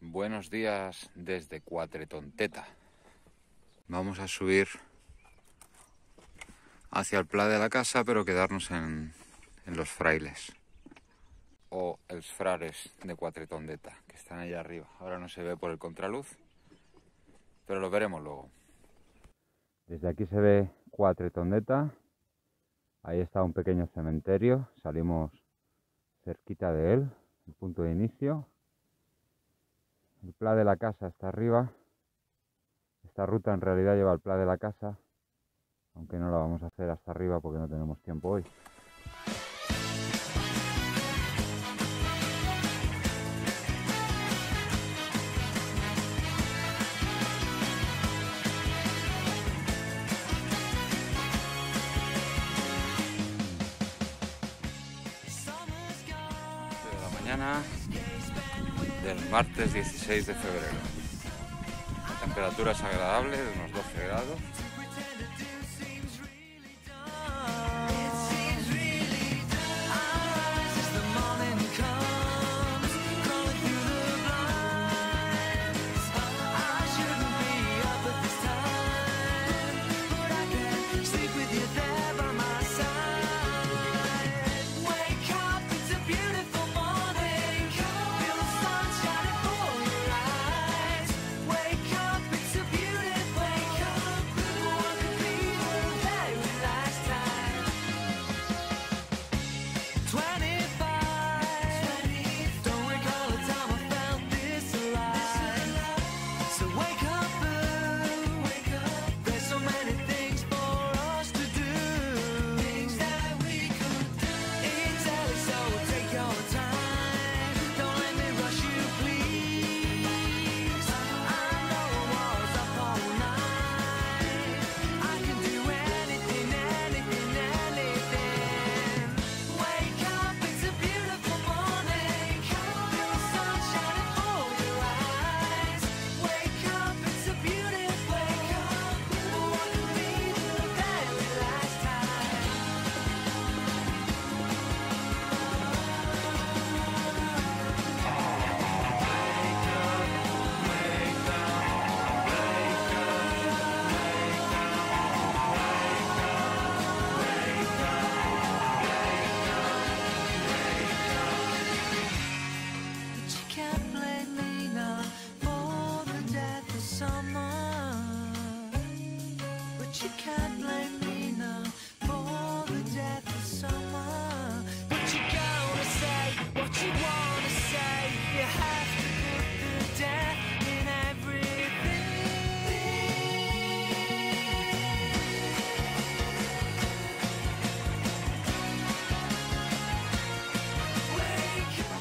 Buenos días desde Cuatretonteta. Vamos a subir hacia el pla de la casa, pero quedarnos en, los frailes o els frares de Cuatretondeta, que están allá arriba. Ahora no se ve por el contraluz, pero lo veremos luego. Desde aquí se ve Cuatretondeta. Ahí está un pequeño cementerio. Salimos cerquita de él, el punto de inicio. El pla de la casa está arriba. Esta ruta en realidad lleva al pla de la casa, aunque no la vamos a hacer hasta arriba porque no tenemos tiempo hoy. mañana del martes 16 de febrero. La temperatura es agradable, de unos 12 grados.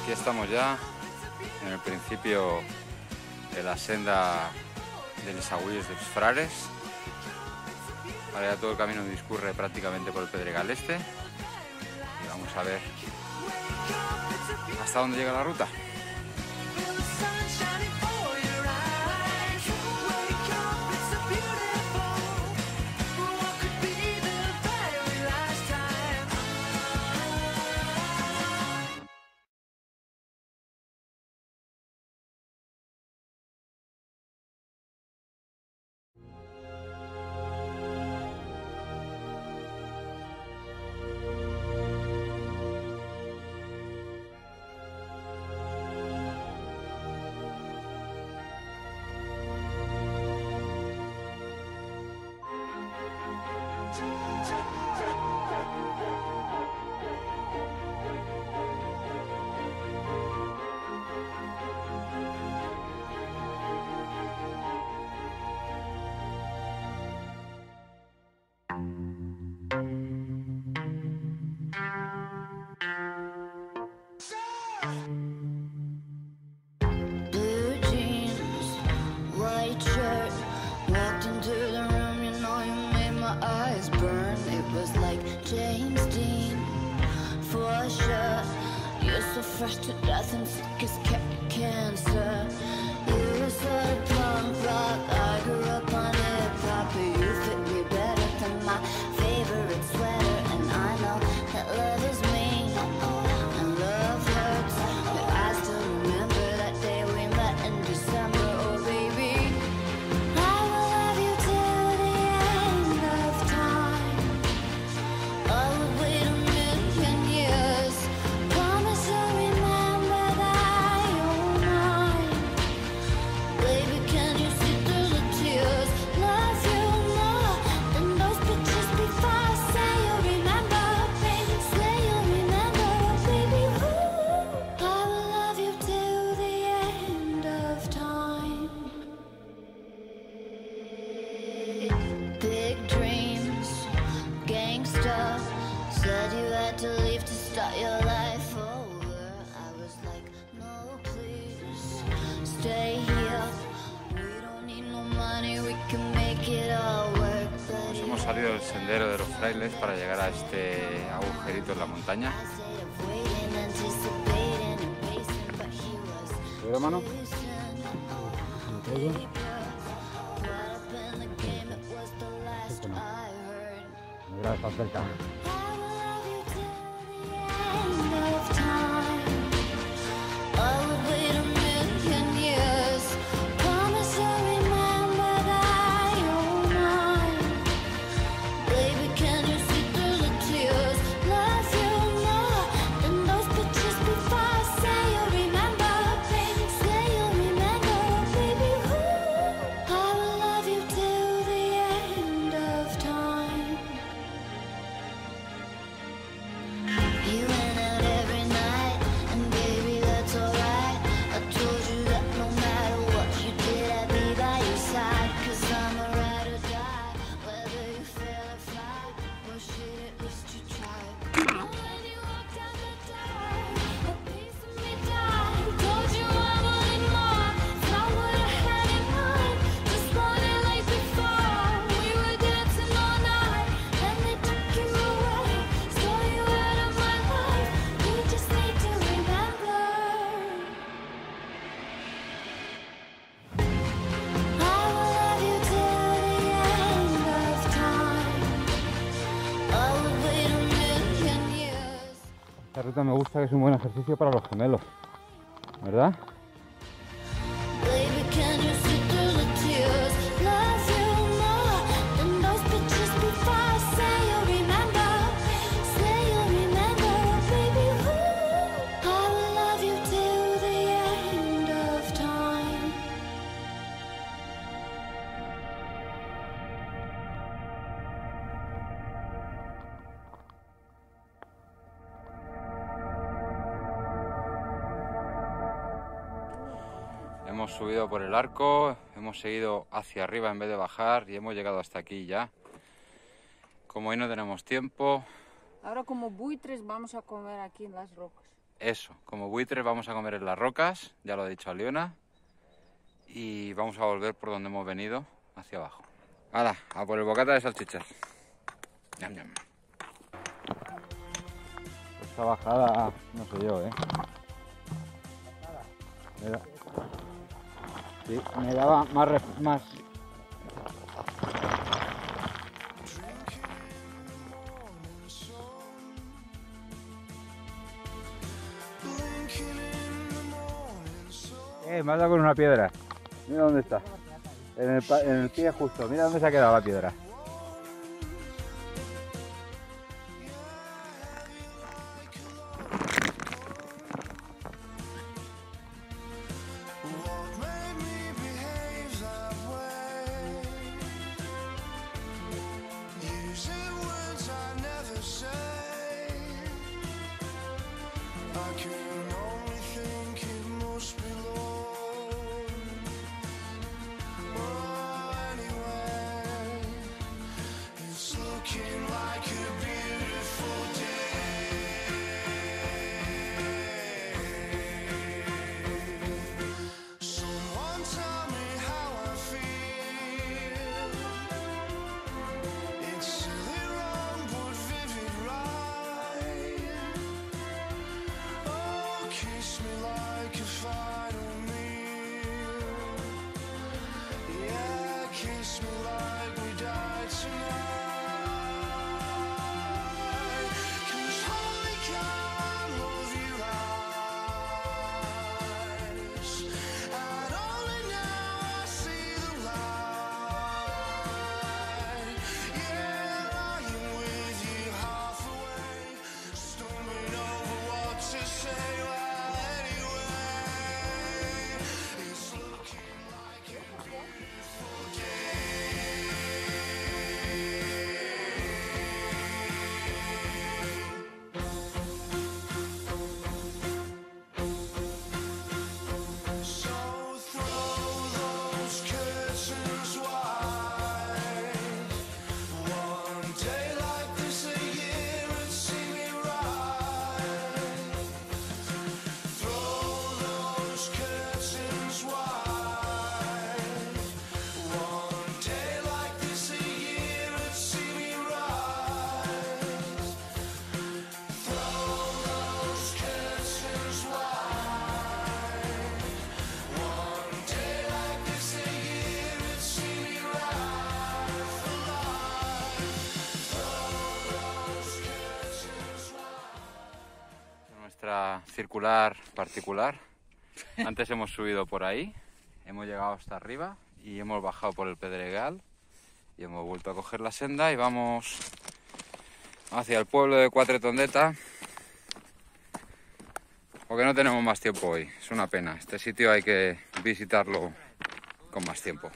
Aquí estamos ya en el principio de la senda de los Agüillos de los Frares. Ahora ya todo el camino discurre prácticamente por el Pedregal Este. Y vamos a ver hasta dónde llega la ruta. White. Walked into the room, you know you made my eyes burn. It was like James Dean, for sure. You're so fresh to death and sick as ca- cancer. You were para llegar a este agujerito en la montaña. ¿Pero mano? caught up in Me gusta que es un buen ejercicio para los gemelos, ¿verdad? Hemos subido por el arco, hemos seguido hacia arriba en vez de bajar y hemos llegado hasta aquí ya. Como hoy no tenemos tiempo, Ahora como buitres vamos a comer aquí en las rocas. eso, como buitres vamos a comer en las rocas, ya lo ha dicho Aliona, y vamos a volver por donde hemos venido, hacia abajo. ¡Hala! A por el bocata de salchichas. Ñam, ñam. Esta bajada, no sé yo, ¿eh? Me, da- Sí, me daba más, ref- más... Eh, me has dado con una piedra. Mira dónde está. En el, en el pie justo. Mira dónde se ha quedado la piedra. thank you. You find nuestra circular particular. Antes hemos subido por ahí, hemos llegado hasta arriba y hemos bajado por el Pedregal y hemos vuelto a coger la senda y vamos hacia el pueblo de Cuatretondeta porque no tenemos más tiempo hoy. Es una pena. Este sitio hay que visitarlo con más tiempo.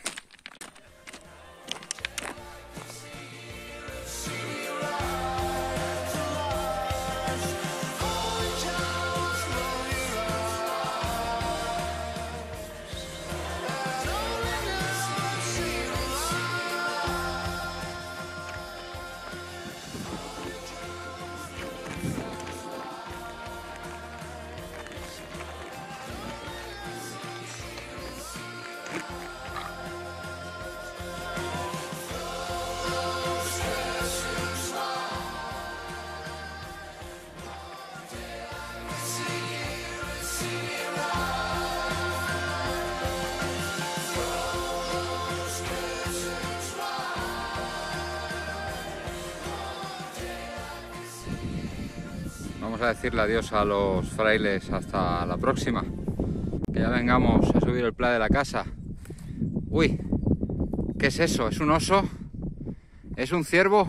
A decirle adiós a los frailes hasta la próxima. Que ya vengamos a subir el pla de la casa. Uy, ¿qué es eso? ¿Es un oso? ¿Es un ciervo?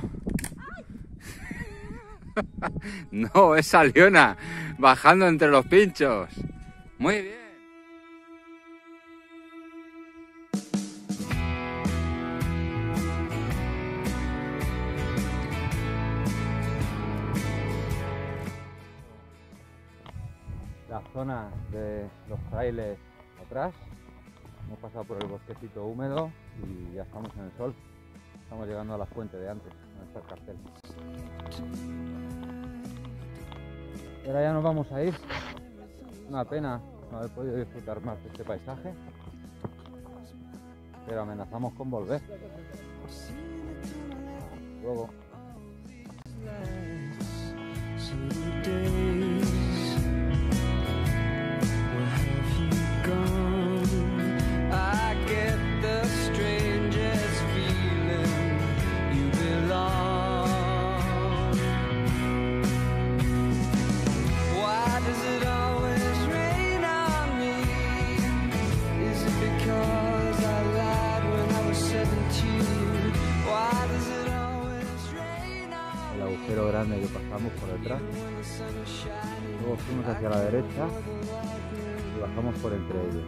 no, es Aliona bajando entre los pinchos. Muy bien. La zona de los frailes atrás. Hemos pasado por el bosquecito húmedo y ya estamos en el sol. Estamos llegando a la fuente de antes, donde está el cartel. Ahora ya nos vamos a ir. Una pena no haber podido disfrutar más de este paisaje. Pero amenazamos con volver. Luego. Agujero grande que pasamos por detrás. Luego fuimos hacia la derecha y bajamos por entre ellos.